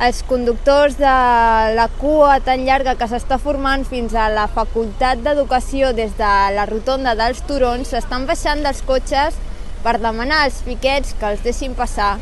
els conductors de la cua tan llarga que s'està formant fins a la Facultat d'Educació des de la rotonda dels Turons s'estan baixant dels cotxes per demanar als piquets que els deixin passar.